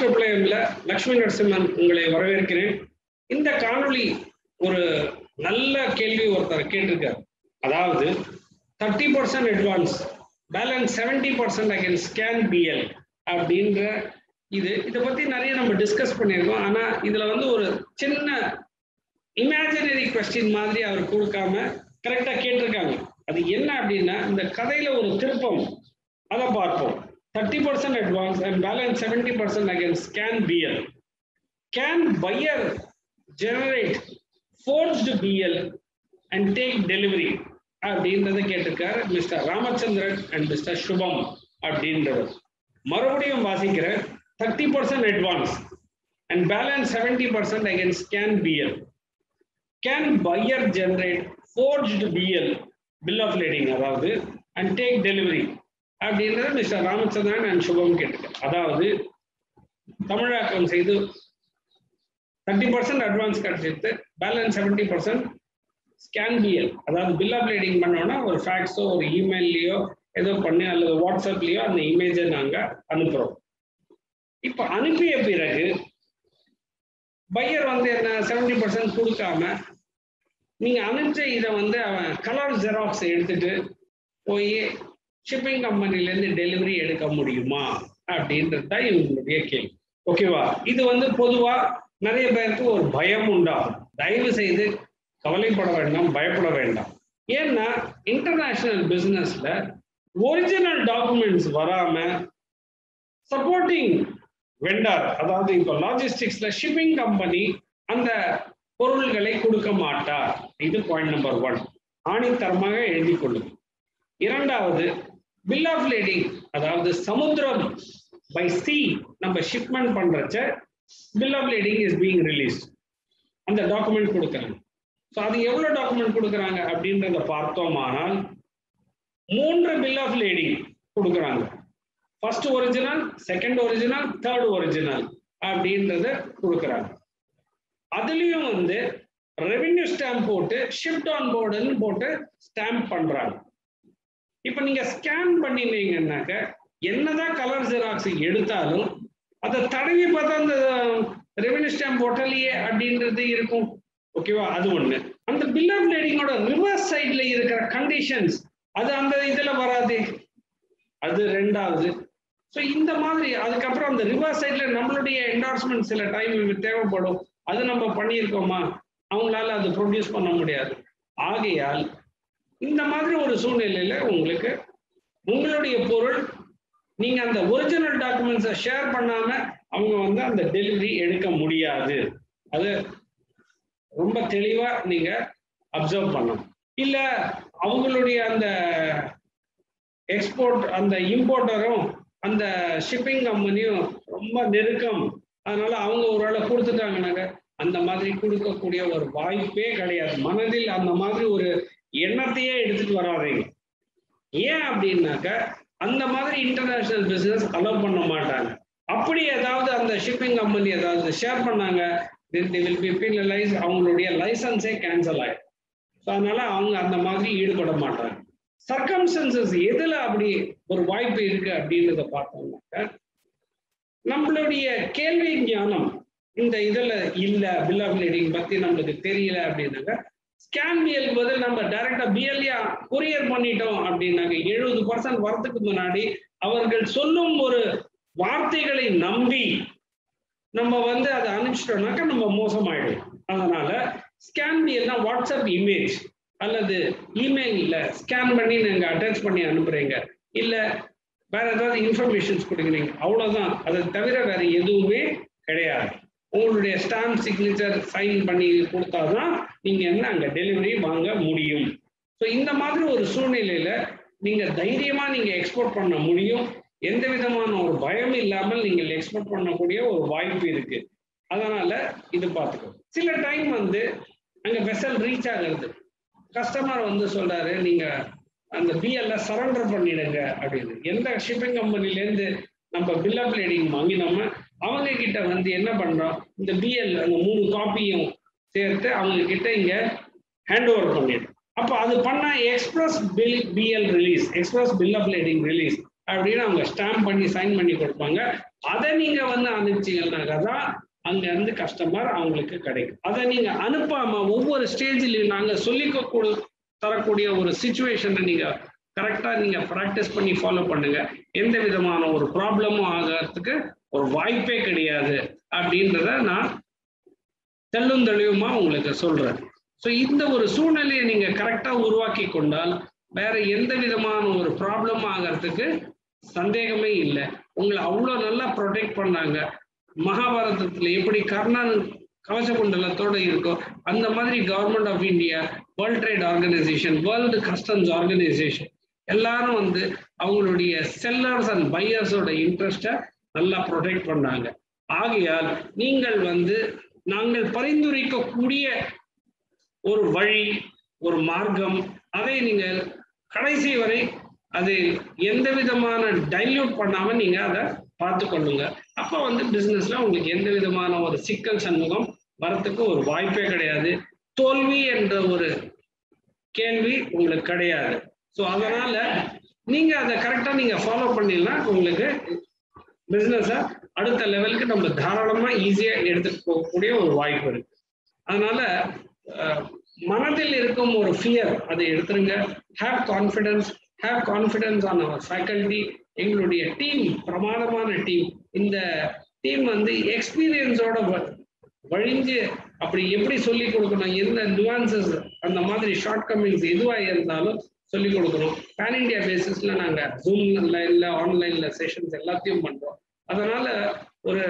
Triple எம்ல Lakshmi Narasimhan உங்களை வரவேற்கிறேன். இந்த காணொளி ஒரு நல்ல கேள்வி ஒருத்தர் கேட்டிருக்கார். அதாவது thirty percent advance balance seventy percent against scan BL அப்படின்ற இது. இதை பத்தி நிறைய நம்ம டிஸ்கஸ் பண்ணியிருக்கோம். ஆனா இதுல வந்து ஒரு சின்ன இமேஜினரி கொஸ்டின் மாதிரி அவர் கொடுக்காம கரெக்டா கேட்டிருக்காங்க. அது என்ன அப்படின்னா இந்த கதையில ஒரு திருப்பம். அதை பார்ப்போம். Thirty percent advance and balance seventy percent against scan BL can buyer generate forged BL and take delivery அப்படின்றத கேட்டிருக்காரு mister Ramachandran and mister Shubham அப்படின்றவர். மறுபடியும் வாசிக்கிற thirty percent advance and balance seventy percent against scan BL can buyer generate forged BL bill of lading அதாவது and take delivery அப்படின்றத mister Ramachandran and Shubham கேட்டிருக்காரு அதாவது தமிழாக்கம் செய்து தேர்ட்டி பர்சன்ட் அட்வான்ஸ் கிடைச்சிட்டு balance seventy percent scan BL அதாவது bill அப்லேடிங் பண்ணோன்னா ஒரு ஃபேக்ஸோ ஒரு இமெயிலையோ ஏதோ பண்ணி அல்லது வாட்ஸ்அப்லேயோ அந்த இமேஜை நாங்கள் அனுப்புகிறோம் இப்போ அனுப்பிய பிறகு பையர் வந்து என்ன செவன்டி பர்சன்ட் கொடுக்காம நீங்கள் அனுப்பிச்ச இதை வந்து அவன் கலர் ஜெராக்ஸ் எடுத்துட்டு போய் ஷிப்பிங் கம்பெனிலேருந்து டெலிவரி எடுக்க முடியுமா? அப்படின்றது தான் இவங்களுடைய கேள்வி. ஓகேவா இது வந்து பொதுவாக நிறைய பேருக்கு ஒரு பயம் உண்டாகும். தயவு செய்து கவலைப்பட வேண்டாம் பயப்பட வேண்டாம். ஏன்னா இன்டர்நேஷனல் பிசினஸ்ல ஒரிஜினல் டாக்குமெண்ட்ஸ் வராம சப்போர்ட்டிங் வெண்டார் அதாவது இப்போ லாஜிஸ்டிக்ஸ்ல ஷிப்பிங் கம்பெனி அந்த பொருள்களை கொடுக்க மாட்டார். இது பாயிண்ட் நம்பர் ஒன் ஆணித்தரமாக எழுதி கொள்ளும் இரண்டாவது பில் ஆஃப் லேடிங் அதாவது சமுத்திரம் பை சி நம்ம shipment பண்றச்ச bill of lading is being release அந்த டாக்குமெண்ட் கொடுக்குறாங்க ஸோ அது எவ்வளோ டாக்குமெண்ட் கொடுக்குறாங்க அப்படின்றத பார்த்தோமானால் மூன்று பில் ஆஃப் லேடிங் கொடுக்குறாங்க. First original second original third original அப்படின்றத கொடுக்குறாங்க. அதுலேயும் வந்து ரெவென்யூ ஸ்டாம்ப் போட்டு ஷிஃப்ட் ஆன் போர்டுன்னு போட்டு ஸ்டாம்ப் பண்ணுறாங்க இப்போ நீங்கள் ஸ்கேன் பண்ணினீங்கன்னாக்க என்னதான் கலர் ஜெராக்ஸ் எடுத்தாலும் அதை தடவி பார்த்தா அந்த ரெவன்யூ ஸ்டாம்ப் ஒட்டலையே அப்படின்றது இருக்கும். ஓகேவா அது ஒண்ணு. அந்த பில் ஆஃப் லேடிங்கோட ரிவர்ஸ் சைட்ல இருக்கிற கண்டிஷன்ஸ் அது அந்த இதுல வராது. அது ரெண்டாவது. ஸோ இந்த மாதிரி அதுக்கப்புறம் அந்த ரிவர்ஸ் சைட்ல நம்மளுடைய என்டார்ஸ்மெண்ட் சில டைம் தேவைப்படும். அது நம்ம பண்ணியிருக்கோமா? அவங்களால அது ப்ரொடியூஸ் பண்ண முடியாது. ஆகையால் இந்த மாதிரி ஒரு சூழ்நிலையில உங்களுக்கு உங்களுடைய பொருள் நீங்க அந்த ஒரிஜினல் டாக்குமெண்ட்ஸை ஷேர் பண்ணாம அவங்க வந்து அந்த டெலிவரி எடுக்க முடியாது. அது ரொம்ப தெளிவா நீங்க அப்சர்வ் பண்ணணும். இல்ல அவங்களுடைய அந்த எக்ஸ்போர்ட் அந்த இம்போர்ட்டரும் அந்த ஷிப்பிங் கம்பெனியும் ரொம்ப நெருக்கம். அதனால அவங்க ஒரு வேளை கொடுத்துட்டாங்கனாக்க அந்த மாதிரி கொடுக்கக்கூடிய ஒரு வாய்ப்பே கிடையாது. மனதில் அந்த மாதிரி ஒரு எண்ணத்தையே எடுத்துட்டு வராதீங்க. ஏன் அப்படின்னாக்க அந்த மாதிரி இன்டர்நேஷனல் பிசினஸ் அலோவ் பண்ண மாட்டாங்க. அப்படி ஏதாவது அந்த ஷிப்பிங் கம்பெனி ஏதாவது ஷேர் பண்ணாங்க வில் பி பீனலைஸ் அவங்களுடைய லைசன்ஸே கேன்சல் ஆயிடும். ஸோ அதனால அவங்க அந்த மாதிரி ஈடுபட மாட்டாங்க. சர்க்கம்சன்சஸ் எதுல அப்படி ஒரு வாய்ப்பு இருக்கு அப்படின்றத பார்த்தோம்னாக்க நம்மளுடைய கேள்வி ஞானம் இந்த இதில் இல்லை பில் ஆஃப் லேடிங் பத்தி நம்மளுக்கு தெரியல அப்படின்னாக்க ஸ்கேன் பிஎல் பதில் நம்ம டைரக்டா பிஎல்ஏ கொரியர் பண்ணிட்டோம் அப்படின்னாங்க. எழுபது பர்சன்ட் வரத்துக்கு முன்னாடி அவர்கள் சொல்லும் ஒரு வார்த்தைகளை நம்பி நம்ம வந்து அதை அனுப்பிச்சிட்டோம்னாக்கா நம்ம மோசமாயிடும் அதனால ஸ்கேன் பிஎல்னா வாட்ஸ்அப் இமேஜ் அல்லது இமெயிலில் ஸ்கேன் பண்ணி நீங்க அட்டாச் பண்ணி அனுப்புறீங்க. இல்லை வேற ஏதாவது இன்ஃபர்மேஷன்ஸ் கொடுக்குறீங்க. அவ்வளவுதான். அதை தவிர வேற எதுவுமே கிடையாது. உங்களுடைய ஸ்டாம்ப் சிக்னேச்சர் சைன் பண்ணி கொடுத்தாதான் நீங்க என்ன அங்க டெலிவரி வாங்க முடியும். ஸோ இந்த மாதிரி ஒரு சூழ்நிலையில நீங்க தைரியமா நீங்க எக்ஸ்போர்ட் பண்ண முடியும். எந்த விதமான ஒரு பயம் இல்லாமல் நீங்கள் எக்ஸ்போர்ட் பண்ணக்கூடிய ஒரு வாய்ப்பு இருக்கு. அதனால இது பார்த்துக்கோ சில டைம் வந்து அங்க வெசல் ரீச் ஆகிறது. கஸ்டமர் வந்து சொல்றாரு நீங்க அந்த பிஎல்ல சரண்டர் பண்ணிடுங்க அப்படின்னு. எந்த ஷிப்பிங் கம்பெனிலேருந்து நம்ம பில் அப் லேடிங் வாங்கினோமோ அவங்க கிட்ட வந்து என்ன பண்றோம்? இந்த பிஎல் அந்த மூணு காப்பியும் சேர்த்து அவங்க கிட்ட இங்க ஹேண்ட் ஓவர் பண்ணிடும் அப்போ அது பண்ண express bill BL release express bill of lading release அப்படின்னு அவங்க ஸ்டாம்ப் பண்ணி சைன் பண்ணி கொடுப்பாங்க. அதை நீங்க வந்து அனுப்பிச்சீங்கன்னாக்கா தான் அங்க இருந்து கஸ்டமர் அவங்களுக்கு கிடைக்கும். அதை நீங்க அனுப்பாம ஒவ்வொரு ஸ்டேஜ்லயும் நாங்க சொல்லிக்க கூட தரக்கூடிய ஒரு சுச்சுவேஷனை நீங்க கரெக்டா நீங்க ப்ராக்டிஸ் பண்ணி ஃபாலோ பண்ணுங்க. எந்த விதமான ஒரு ப்ராப்ளமும் ஆகிறதுக்கு ஒரு வாய்ப்பே கிடையாது அப்படின்றத நான் தெள்ளும் தெளிவுமா உங்களுக்கு சொல்றேன். ஸோ இந்த ஒரு சூழ்நிலையை நீங்க கரெக்டா உருவாக்கி கொண்டால் வேற எந்த விதமான ஒரு ப்ராப்ளம் ஆகிறதுக்கு சந்தேகமே இல்லை. உங்களை அவ்வளோ நல்லா ப்ரொடெக்ட் பண்ணாங்க. மகாபாரதத்தில் எப்படி கர்ணன் கவசகுண்டலத்தோட இருக்கோ அந்த மாதிரி Government of India World Trade Organization World Customs Organization எல்லாரும் வந்து அவங்களுடைய செல்லர்ஸ் அண்ட் பையர்ஸோட இன்ட்ரெஸ்ட்டை நல்லா ப்ரொடெக்ட் பண்ணாங்க. ஆகையால் நீங்கள் வந்து நாங்கள் பரிந்துரைக்கக்கூடிய ஒரு வழி ஒரு மார்க்கம் அதை நீங்கள் கடைசி வரை அது எந்த விதமான டைல்யூட் பண்ணாம நீங்க அதை பார்த்து கொள்ளுங்க. அப்ப வந்து பிசினஸ்ல உங்களுக்கு எந்த விதமான ஒரு சிக்கல் சண்முகம் வரத்துக்கு ஒரு வாய்ப்பே கிடையாது. தோல்வி என்ற ஒரு கேள்வி உங்களுக்கு கிடையாது. ஸோ அதனால நீங்க அதை கரெக்டா நீங்க ஃபாலோ பண்ணிடலாம். உங்களுக்கு பிசினஸ அடுத்த லெவலுக்கு நம்ம தாராளமா ஈஸியா எடுத்துட்டு போகக்கூடிய ஒரு வாய்ப்பு இருக்கு. அதனால மனதில் இருக்கும் ஒரு ஃபியர் அதை எடுத்துருங்க. Have confidence have confidence on our faculty எங்களுடைய டீம் பிரமாதமான டீம் இந்த டீம் வந்து எக்ஸ்பீரியன்ஸோட வழிஞ்சு அப்படி எப்படி சொல்லி கொடுக்கணும் எந்த நுவான்சஸ் அந்த மாதிரி ஷார்ட் கம்மிங்ஸ் எதுவாக இருந்தாலும் சொல்லிக் கொடுக்குறோம் பேன் இண்டியா பேசிஸ்ல நாங்க ஜூம்ல இல்ல ஆன்லைன்ல செஷன்ஸ் எல்லாத்தையும் பண்றோம். அதனால ஒரு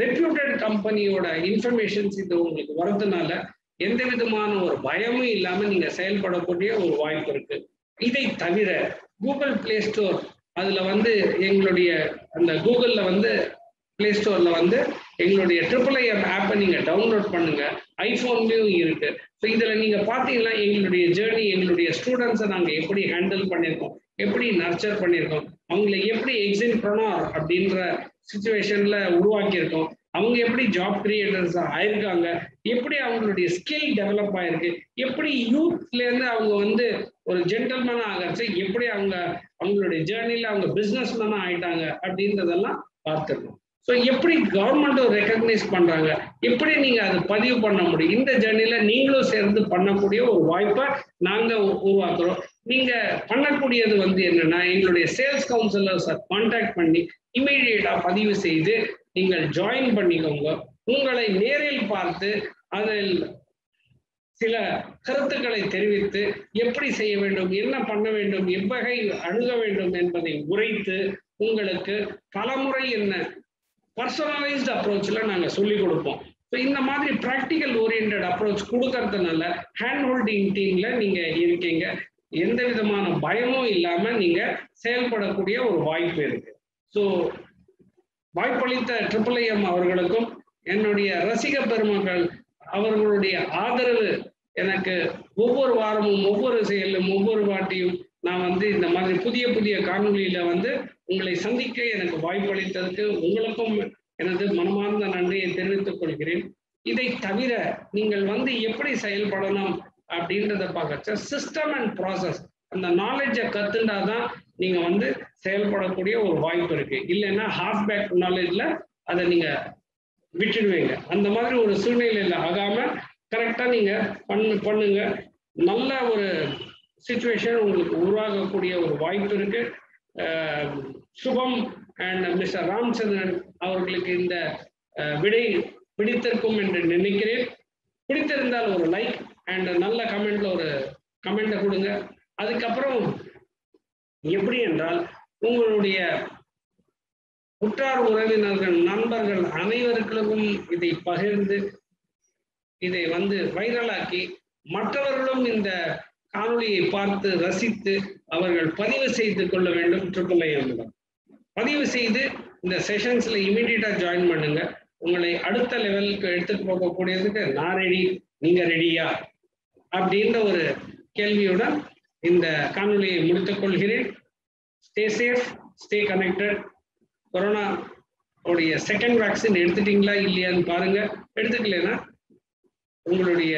ரெப்யூட்டட் கம்பெனியோட இன்ஃபர்மேஷன்ஸ் இது உங்களுக்கு வரதுனால எந்த விதமான ஒரு பயமும் இல்லாம நீங்க செயல்படக்கூடிய ஒரு வாய்ப்பு இருக்கு. இதை தவிர கூகுள் பிளே ஸ்டோர் அதுல வந்து எங்களுடைய அந்த கூகுள்ல வந்து பிளே ஸ்டோர்ல வந்து எங்களுடைய ட்ரிபிள் ஐஎம் ஆப்பை நீங்க டவுன்லோட் பண்ணுங்க. ஐபோன்லயும் இருக்கு. ஸோ இதுல நீங்க பாத்தீங்கன்னா எங்களுடைய ஜேர்னி எங்களுடைய ஸ்டூடெண்ட்ஸை நாங்க எப்படி ஹேண்டில் பண்ணியிருக்கோம் எப்படி நர்ச்சர் பண்ணியிருக்கோம் அவங்கள எப்படி எக்ஸின் ப்ரொனார் அப்படின்ற சுச்சுவேஷன்ல உருவாக்கியிருக்கோம் அவங்க எப்படி ஜாப் கிரியேட்டர்ஸ் ஆயிருக்காங்க எப்படி அவங்களுடைய ஸ்கில் டெவலப் ஆயிருக்கு எப்படி யூத்ல இருந்து அவங்க வந்து ஒரு ஜென்டல்மேனா ஆகிறச்சு எப்படி அவங்க அவங்களுடைய ஜேர்னில அவங்க பிசினஸ் மேனா ஆயிட்டாங்க அப்படின்றதெல்லாம் பார்த்துருக்கோம். ஸோ எப்படி கவர்மெண்ட்டை ரெக்கக்னைஸ் பண்ணுறாங்க எப்படி நீங்கள் அதை பதிவு பண்ண முடியும்? இந்த ஜேர்னில நீங்களும் சேர்ந்து பண்ணக்கூடிய ஒரு வாய்ப்பை நாங்கள் உருவாக்குறோம். நீங்கள் பண்ணக்கூடியது வந்து என்னென்னா எங்களுடைய சேல்ஸ் கவுன்சிலர்ஸை கான்டாக்ட் பண்ணி இமீடியட்டாக பதிவு செய்து நீங்கள் ஜாயின் பண்ணிக்கோங்க. உங்களை நேரில் பார்த்து அதில் சில கருத்துக்களை தெரிவித்து எப்படி செய்ய வேண்டும் என்ன பண்ண வேண்டும் எவ்வகை அணுக வேண்டும் என்பதை உரைத்து உங்களுக்கு பலமுறை என்ன பர்சனலைஸ்ட் அப்ரோச்சில் நாங்கள் சொல்லிக் கொடுப்போம். ஸோ இந்த மாதிரி ப்ராக்டிக்கல் ஓரியன்ட் அப்ரோச் கொடுக்கறதுனால ஹேண்ட் ஹோல்டிங் டீம்ல நீங்கள் இருக்கீங்க. எந்த விதமான பயமும் இல்லாமல் நீங்கள் செயல்படக்கூடிய ஒரு வாய்ப்பு இருக்கு. ஸோ வாய்ப்பளித்த ட்ரிபிள் ஐஎம் அவர்களுக்கும் என்னுடைய ரசிக பெருமக்கள் அவர்களுடைய ஆதரவு எனக்கு ஒவ்வொரு வாரமும் ஒவ்வொரு செயலும் ஒவ்வொரு வாட்டியும் நான் வந்து இந்த மாதிரி புதிய புதிய காணொலியில வந்து உங்களை சந்திக்க எனக்கு வாய்ப்பளித்ததுக்கு உங்களுக்கும் எனது மனமார்ந்த நன்றியை தெரிவித்துக் கொள்கிறேன். இதை தவிர நீங்கள் வந்து எப்படி செயல்படணும் அப்படின்றத பார்க்க சிஸ்டம் அண்ட் ப்ராசஸ் அந்த நாலேஜை கத்துண்டாதான் நீங்க வந்து செயல்படக்கூடிய ஒரு வாய்ப்பு இருக்கு. இல்லைன்னா ஹாஃப் பேக் நாலேஜ்ல அதை நீங்க விட்டுடுவீங்க. அந்த மாதிரி ஒரு சூழ்நிலையில ஆகாம கரெக்டா நீங்க பண்ணு பண்ணுங்க. நல்ல ஒரு சுச்சுவேஷன் உங்களுக்கு உருவாகக்கூடிய ஒரு வாய்ப்பு இருக்கு. சுபம் அண்ட் மிஸ்டர் ராமச்சந்திரன் அவர்களுக்கு இந்த விடை பிடித்திருக்கும் என்று நினைக்கிறேன். பிடித்திருந்தால் ஒரு லைக் அண்ட் நல்ல கமெண்ட்ல ஒரு கமெண்ட்டை கொடுங்க. அதுக்கப்புறம் எப்படி என்றால் உங்களுடைய உற்றார் உறவினர்கள் நண்பர்கள் அனைவருக்கும் இதை பகிர்ந்து இதை வந்து வைரலாக்கி மற்றவர்களும் இந்த காணொளியை பார்த்து ரசித்து அவர்கள் பதிவு செய்து கொள்ள வேண்டும் ட்ரிபிள் ஐஎம்மிடம் பதிவு செய்து இந்த செஷன்ஸ்ல இமீடியட்டா ஜாயின் பண்ணுங்க. உங்களை அடுத்த லெவலுக்கு எடுத்துட்டு போகக்கூடியதுக்கு நான் ரெடி நீங்க ரெடியா அப்படின்ற ஒரு கேள்வியுடன் இந்த காணொலியை முடித்துக் கொள்கிறேன். Stay safe stay connected corona உடைய செகண்ட் வேக்சின் எடுத்துட்டீங்களா இல்லையான்னு பாருங்க. எடுத்துக்கலைன்னா உங்களுடைய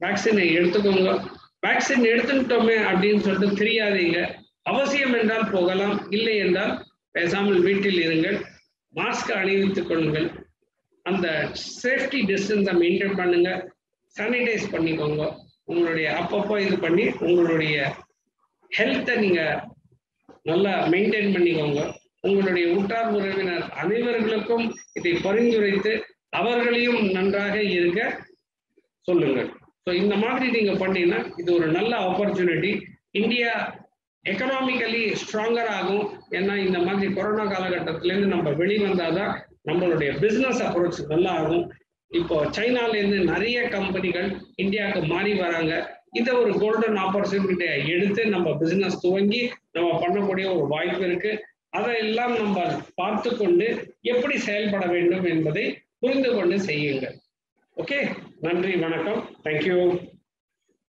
வேக்சினை எடுத்துக்கோங்க. வேக்சின் எடுத்துட்டோமே அப்படின்னு சொல்லிட்டு தெரியாதீங்க. அவசியம் என்றால் போகலாம். இல்லை என்றால் பேசாமல் வீட்டில் இருங்கள். மாஸ்க் அணிவித்துக் கொள்ளுங்கள். அந்த சேஃப்டி டிஸ்டன்ஸை மெயின்டைன் பண்ணுங்க. சானிடைஸ் பண்ணிக்கோங்க. உங்களுடைய அப்பப்போ இது பண்ணி உங்களுடைய ஹெல்த்தை நீங்க நல்லா மெயின்டைன் பண்ணிக்கோங்க. உங்களுடைய உற்றார் உறவினர் அனைவர்களுக்கும் இதை பரிந்துரைத்து அவர்களையும் நன்றாக இருக்க சொல்லுங்கள். ஸோ இந்த மாதிரி நீங்க பண்ணீங்கன்னா இது ஒரு நல்ல ஆப்பர்ச்சுனிட்டி இந்தியா எக்கனாமிக்கலி ஸ்ட்ராங்கர் ஆகும். ஏன்னா இந்த மாதிரி கொரோனா காலகட்டத்திலேருந்து நம்ம வெளிவந்தாதான் நம்மளுடைய பிஸ்னஸ் அப்ரோச் நல்லா ஆகும். இப்போ சைனாலேருந்து நிறைய கம்பெனிகள் இந்தியாவுக்கு மாறி வராங்க. இதை ஒரு கோல்டன் ஆப்பர்ச்சுனிட்டியை எடுத்து நம்ம பிஸ்னஸ் துவங்கி நம்ம பண்ணக்கூடிய ஒரு வாய்ப்பு இருக்கு. அதையெல்லாம் நம்ம பார்த்து கொண்டு எப்படி செயல்பட வேண்டும் என்பதை புரிந்து கொண்டு செய்யுங்கள். Okay நன்றி வணக்கம் தேங்க்யூ